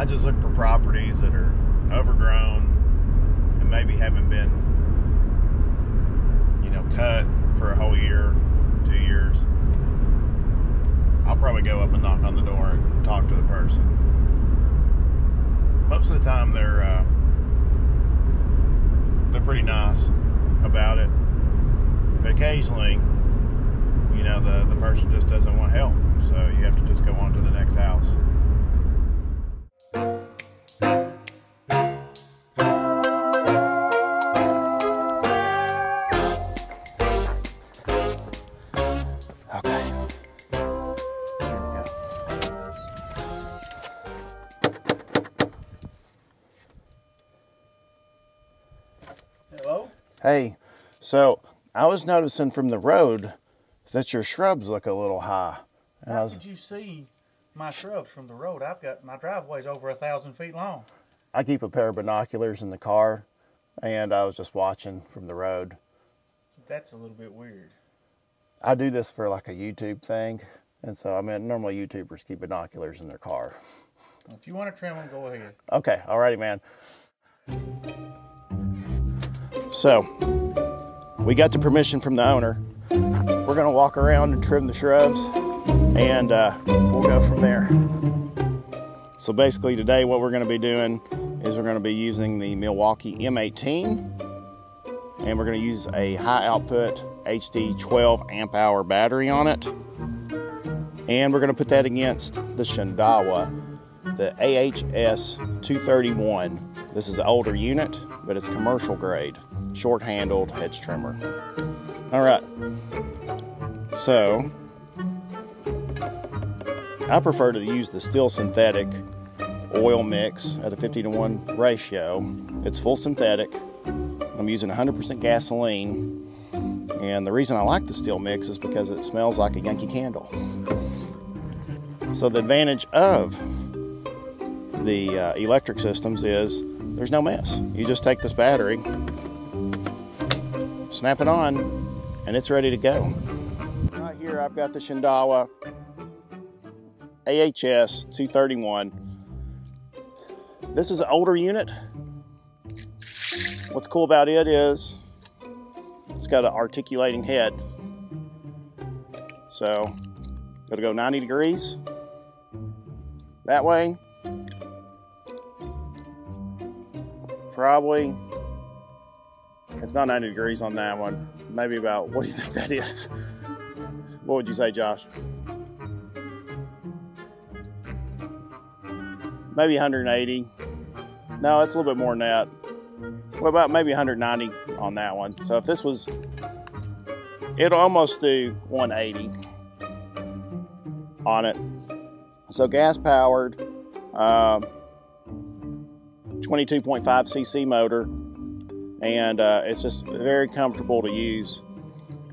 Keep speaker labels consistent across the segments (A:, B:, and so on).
A: I just look for properties that are overgrown and maybe haven't been, you know, cut for a whole year, two years. I'll probably go up and knock on the door and talk to the person. Most of the time, they're uh, they're pretty nice about it, but occasionally, you know, the the person just doesn't want help, so you have to just go on to the next house.
B: Hello?
A: Hey, so I was noticing from the road that your shrubs look a little high. And I
B: How
A: was,
B: could you see my shrubs from the road? I've got my driveway's over a thousand feet long.
A: I keep a pair of binoculars in the car, and I was just watching from the road.
B: That's a little bit weird.
A: I do this for like a YouTube thing, and so I mean, normally YouTubers keep binoculars in their car.
B: If you want to trim them, go ahead.
A: Okay, alrighty, man. So, we got the permission from the owner. We're gonna walk around and trim the shrubs, and uh, we'll go from there. So basically, today what we're gonna be doing is we're gonna be using the Milwaukee M18, and we're gonna use a high output HD 12 amp hour battery on it, and we're gonna put that against the Shindaiwa the AHS 231. This is an older unit, but it's commercial grade, short handled hedge trimmer. All right, so I prefer to use the Stihl Synthetic oil mix at a 50 to 1 ratio. It's full synthetic. I'm using 100% gasoline. And the reason I like the Stihl mix is because it smells like a Yankee candle. So the advantage of the uh, electric systems is there's no mess. You just take this battery, snap it on, and it's ready to go. Right here, I've got the Shindaiwa AHS 231. This is an older unit. What's cool about it is it's got an articulating head. So it'll go 90 degrees that way probably it's not 90 degrees on that one. Maybe about what do you think that is? What would you say josh? Maybe 180 no it's a little bit more than that. What about maybe 190 on that one? So if this was it'll almost do 180 on it. So gas powered um, 22.5 cc motor and uh, it's just very comfortable to use.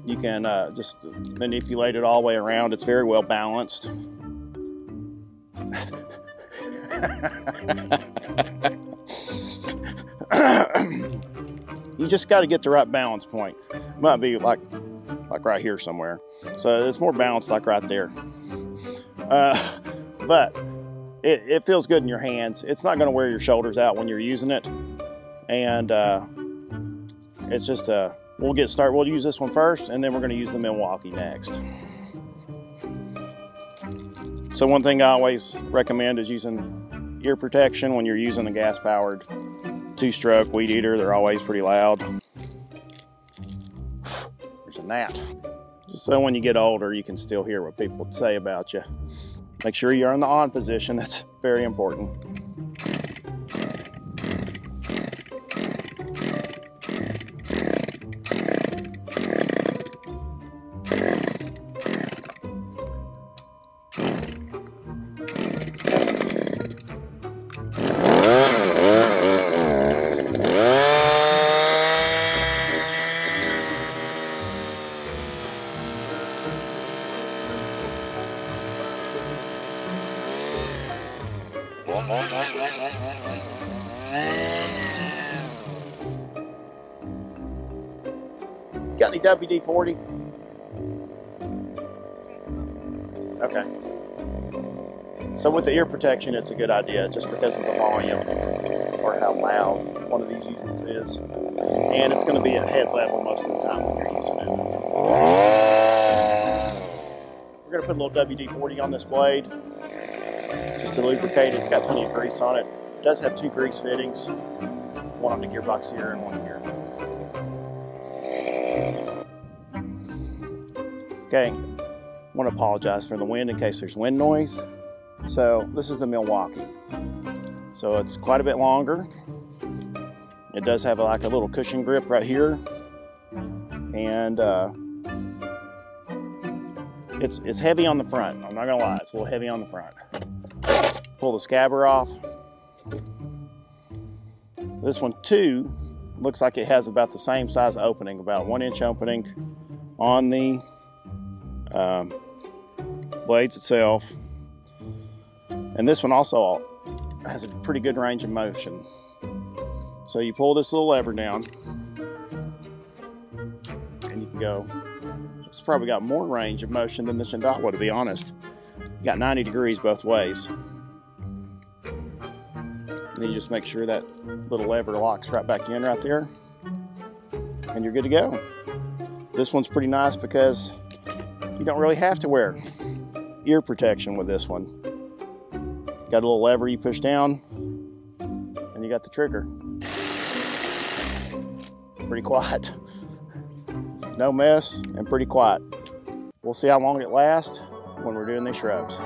A: You can uh, just manipulate it all the way around. It's very well balanced. You just got to get the right balance point. Might be like like right here somewhere. So it's more balanced like right there. Uh, but it, it, feels good in your hands. It's not going to wear your shoulders out when you're using it. And uh, it's just, uh, we'll get started. We'll use this one first, and then we're going to use the Milwaukee next. So one thing I always recommend is using ear protection when you're using the gas-powered two-stroke weed eater. They're always pretty loud. There's a gnat. Just so when you get older, you can still hear what people say about you. Make sure you're in the on position. That's very important. Got any WD 40? Okay. So with the ear protection, it's a good idea just because of the volume or how loud one of these units is. And it's going to be at head level most of the time when you're using it. We're going to put a little WD-40 on this blade just to lubricate it. It's got plenty of grease on it. It does have two grease fittings, one on the gearbox here and one here. Okay, I want to apologize for the wind in case there's wind noise. So this is the Milwaukee. So it's quite a bit longer. It does have like a little cushion grip right here, and uh, it's it's heavy on the front. I'm not gonna lie, it's a little heavy on the front. Pull the scabber off. This one too looks like it has about the same size opening, about one inch opening on the um, blades itself. And this one also has a pretty good range of motion. So you pull this little lever down and you can go. It's probably got more range of motion than the Shindaiwa to be honest. You got 90 degrees both ways. And you just make sure that little lever locks right back in right there. And you're good to go. This one's pretty nice because you don't really have to wear ear protection with this one. Got a little lever you push down, and you got the trigger. Pretty quiet. No mess, and pretty quiet. We'll see how long it lasts when we're doing these shrubs.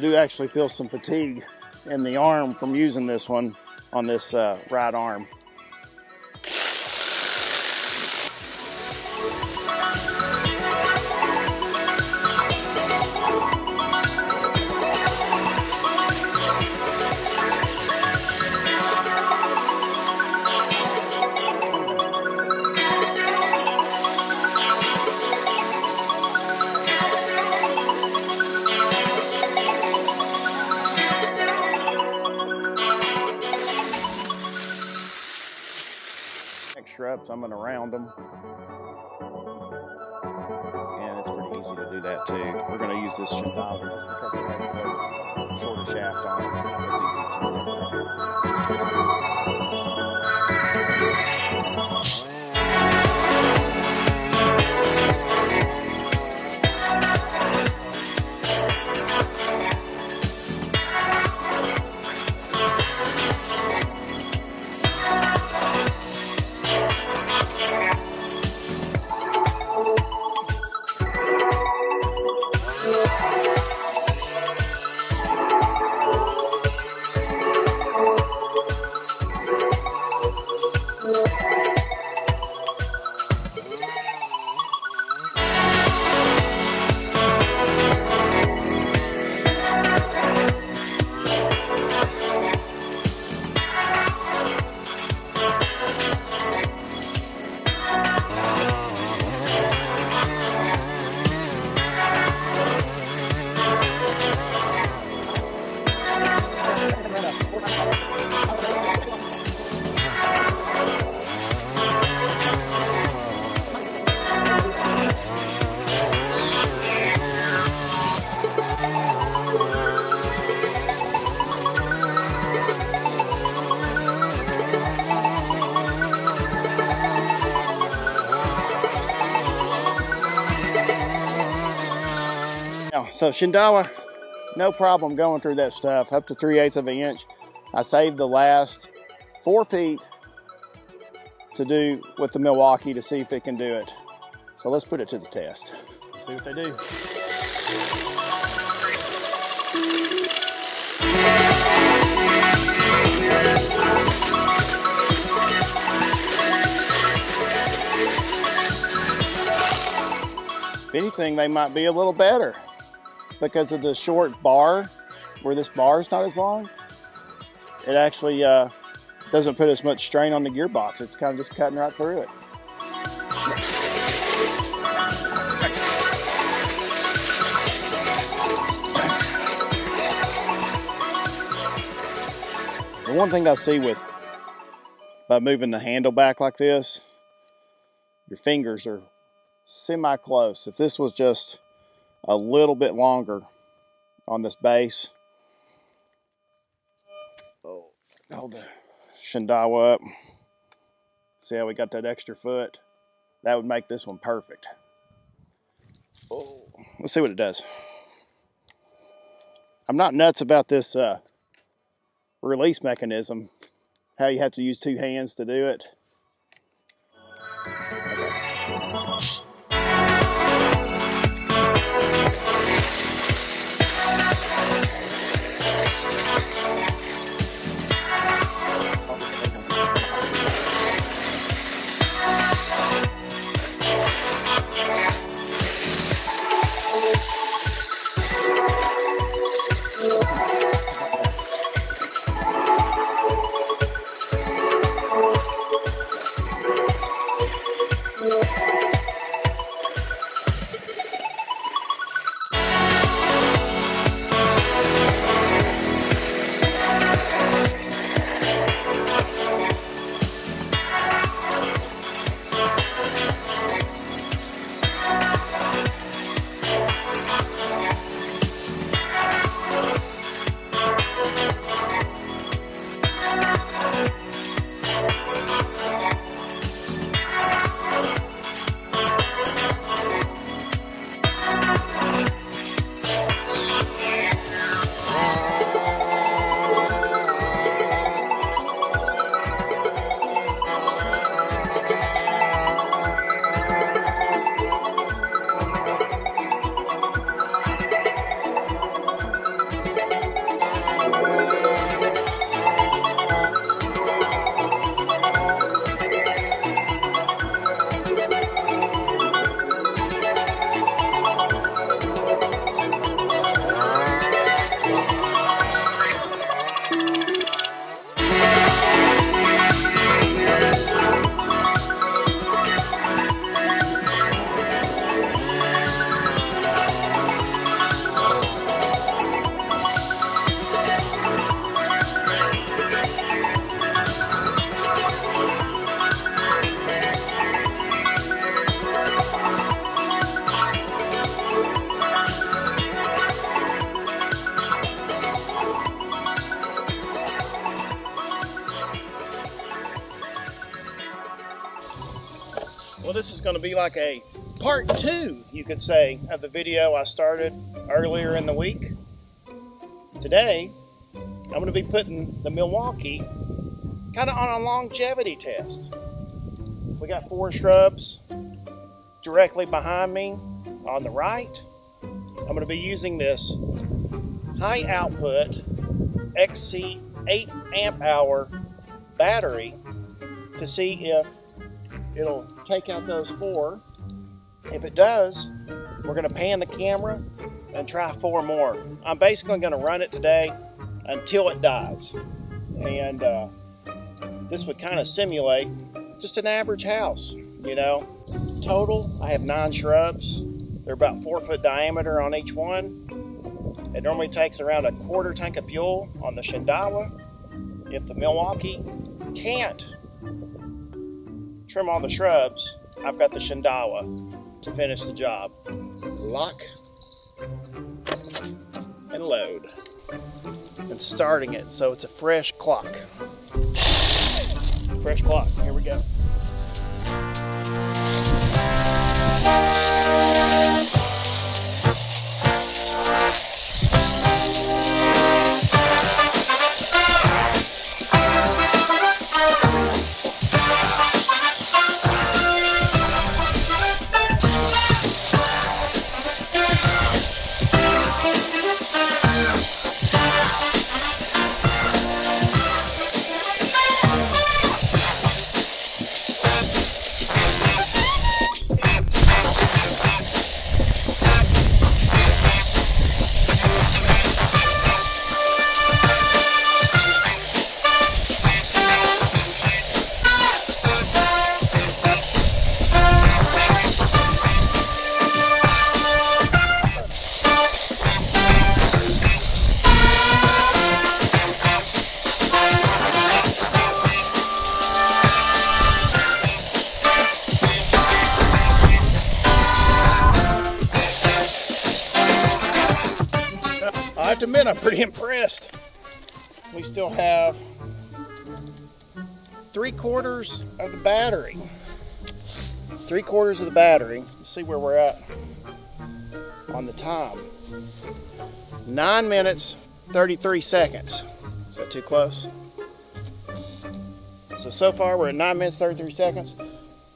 A: Do actually feel some fatigue in the arm from using this one on this uh, right arm. Going to round them. And it's pretty easy to do that too. We're going to use this Shindaiwa just because it has the shorter shaft on it. It's easy to do. So Shindaiwa, no problem going through that stuff, up to 3 eighths of an inch. I saved the last four feet to do with the Milwaukee to see if it can do it. So let's put it to the test. See what they do. If anything, they might be a little better because of the short bar, where this bar is not as long. It actually uh, doesn't put as much strain on the gearbox. It's kind of just cutting right through it. The one thing I see with by moving the handle back like this, your fingers are semi close. If this was just a little bit longer on this base, oh, hold the Shindaiwa up. See how we got that extra foot? That would make this one perfect. Oh, let's see what it does. I'm not nuts about this uh, release mechanism, how you have to use two hands to do it. To be like a part two, you could say, of the video I started earlier in the week. Today, I'm going to be putting the Milwaukee kind of on a longevity test. We got four shrubs directly behind me on the right. I'm going to be using this high output XC 8 amp hour battery to see if it'll take out those four. If it does, we're going to pan the camera and try four more. I'm basically going to run it today until it dies. And uh, this would kind of simulate just an average house, you know. Total, I have nine shrubs. They're about four foot diameter on each one. It normally takes around a quarter tank of fuel on the Shindaiwa. If the Milwaukee can't trim all the shrubs, I've got the Shindaiwa to finish the job. Lock and load. And starting it so it's a fresh clock. Fresh clock, here we go. Of the battery. Three quarters of the battery. Let's see where we're at on the time. Nine minutes, 33 seconds. Is that too close? So, so far we're at nine minutes, 33 seconds.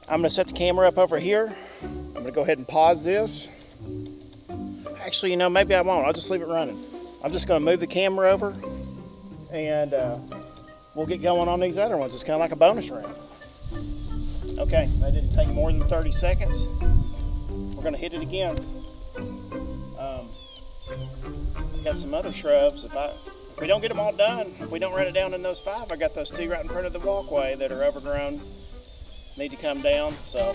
A: I'm gonna set the camera up over here. I'm gonna go ahead and pause this. Actually, you know, maybe I won't. I'll just leave it running. I'm just gonna move the camera over and uh, we'll get going on these other ones. It's kind of like a bonus round. Okay, that didn't take more than 30 seconds. We're gonna hit it again. Um, got some other shrubs. If I if we don't get them all done, if we don't run it down in those five, I got those two right in front of the walkway that are overgrown. Need to come down. So.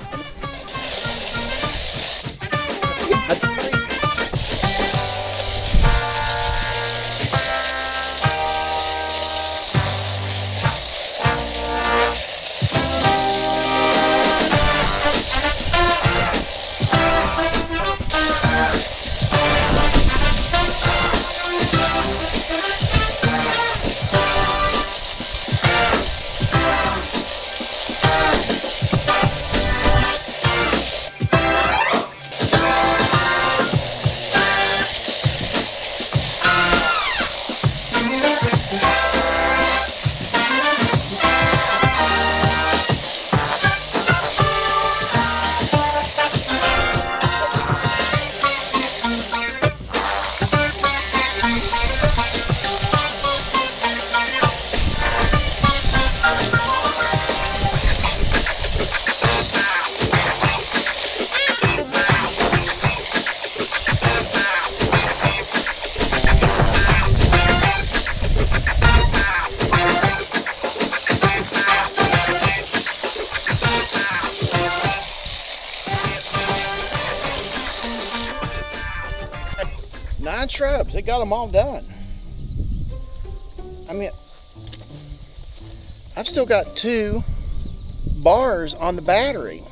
A: They got them all done. I mean, I've still got two bars on the battery.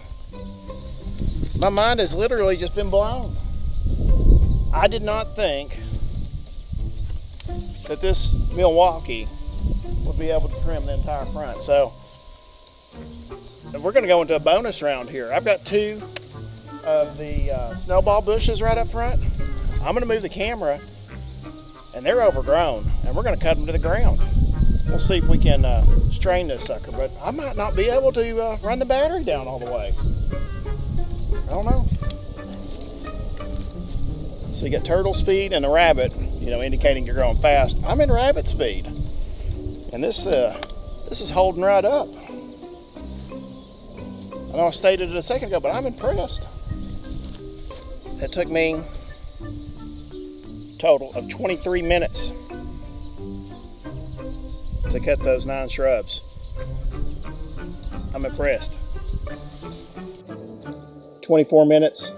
A: My mind has literally just been blown. I did not think that this Milwaukee would be able to trim the entire front. So we're gonna go into a bonus round here. I've got two of the uh, snowball bushes right up front. I'm gonna move the camera and they're overgrown and we're gonna cut them to the ground. We'll see if we can uh, strain this sucker, but I might not be able to uh, run the battery down all the way. I don't know. So you got turtle speed and a rabbit, you know, indicating you're going fast. I'm in rabbit speed. And this uh, this is holding right up. I know I stated it a second ago, but I'm impressed. That took me total of 23 minutes to cut those nine shrubs. I'm impressed. 24 minutes,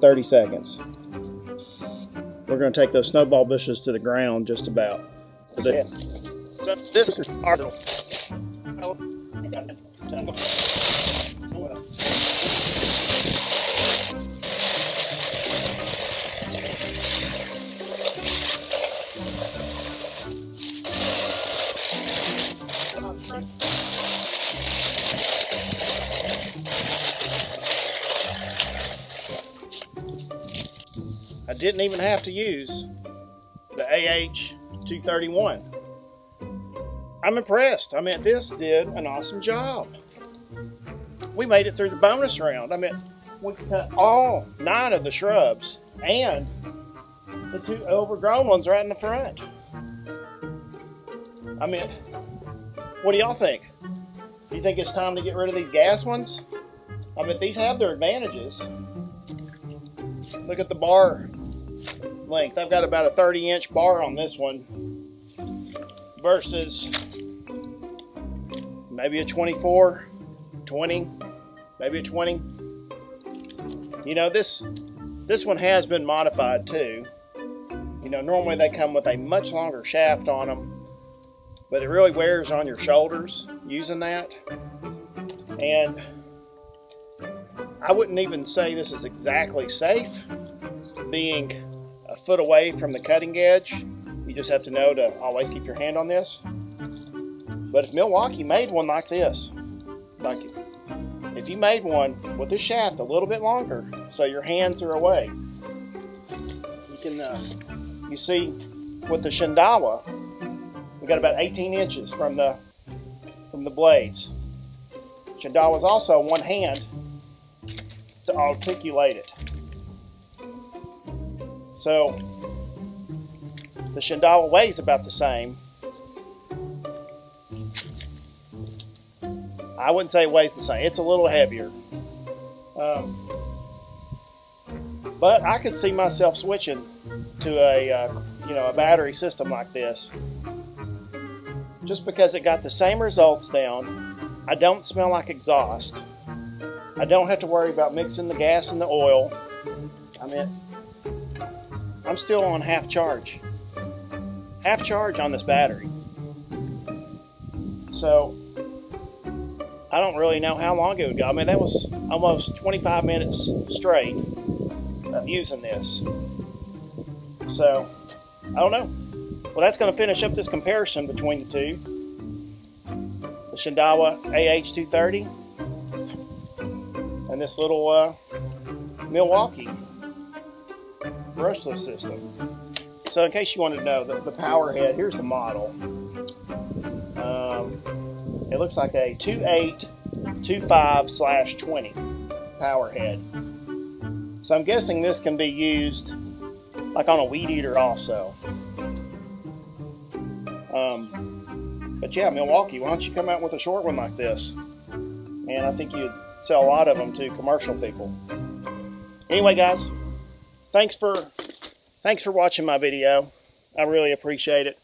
A: 30 seconds. We're going to take those snowball bushes to the ground just about. So this is our didn't even have to use the AH 231. I'm impressed. I mean, this did an awesome job. We made it through the bonus round. I mean, we cut all nine of the shrubs and the two overgrown ones right in the front. I mean, what do y'all think? Do you think it's time to get rid of these gas ones? I mean, these have their advantages. Look at the bar length. I've got about a 30 inch bar on this one versus maybe a 24, 20, maybe a 20. You know, this this one has been modified too. You know, normally they come with a much longer shaft on them, but it really wears on your shoulders using that. And I wouldn't even say this is exactly safe, being a foot away from the cutting edge. You just have to know to always keep your hand on this. But if Milwaukee made one like this, like if you made one with this shaft a little bit longer, so your hands are away, you can, uh, you see with the Shindaiwa, we got about 18 inches from the from the blades. Shindaiwa is also one hand to articulate it. So the Shindaiwa weighs about the same. I wouldn't say it weighs the same. It's a little heavier. Um, but I could see myself switching to a uh, you know a battery system like this just because it got the same results down. I don't smell like exhaust. I don't have to worry about mixing the gas and the oil. I mean, I'm still on half charge. Half charge on this battery. So, I don't really know how long it would go. I mean, that was almost 25 minutes straight of using this. So, I don't know. Well, that's going to finish up this comparison between the two. The Shindaiwa AH230 and this little uh, Milwaukee brushless system. So in case you wanted to know, the, the power head, here's the model. Um, it looks like a 2825 slash 20 power head. So I'm guessing this can be used like on a weed eater also. Um, but yeah, Milwaukee, why don't you come out with a short one like this? And I think you'd sell a lot of them to commercial people. Anyway, guys, thanks for thanks for watching my video. I really appreciate it.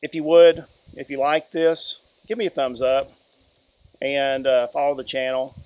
A: If you would, if you like this, give me a thumbs up and uh, follow the channel.